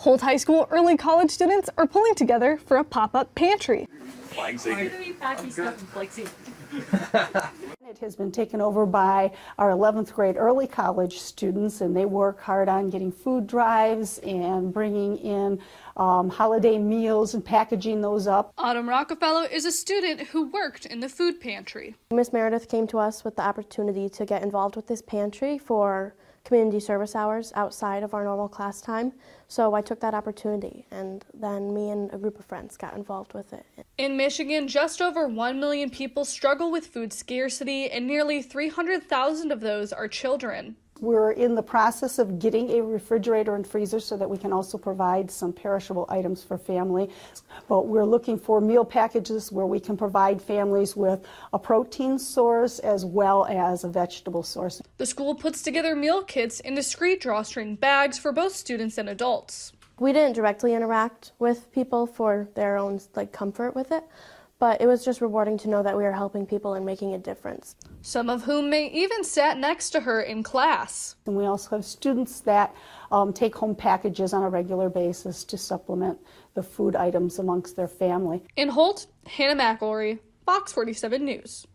Holt High School early college students are pulling together for a pop-up pantry. It has been taken over by our 11th grade early college students, and they work hard on getting food drives and bringing in um, holiday meals and packaging those up. Autumn Rockefeller is a student who worked in the food pantry. Miss Meredith came to us with the opportunity to get involved with this pantry for community service hours outside of our normal class time. So I took that opportunity and then me and a group of friends got involved with it. In Michigan, just over 1 million people struggle with food scarcity, and nearly 300,000 of those are children. We're in the process of getting a refrigerator and freezer so that we can also provide some perishable items for family. But we're looking for meal packages where we can provide families with a protein source as well as a vegetable source. The school puts together meal kits in discreet drawstring bags for both students and adults. We didn't directly interact with people for their own like comfort with it, but it was just rewarding to know that we are helping people and making a difference. Some of whom may even sat next to her in class. And we also have students that um, take home packages on a regular basis to supplement the food items amongst their family. In Holt, Hannah McElroy, Fox 47 News.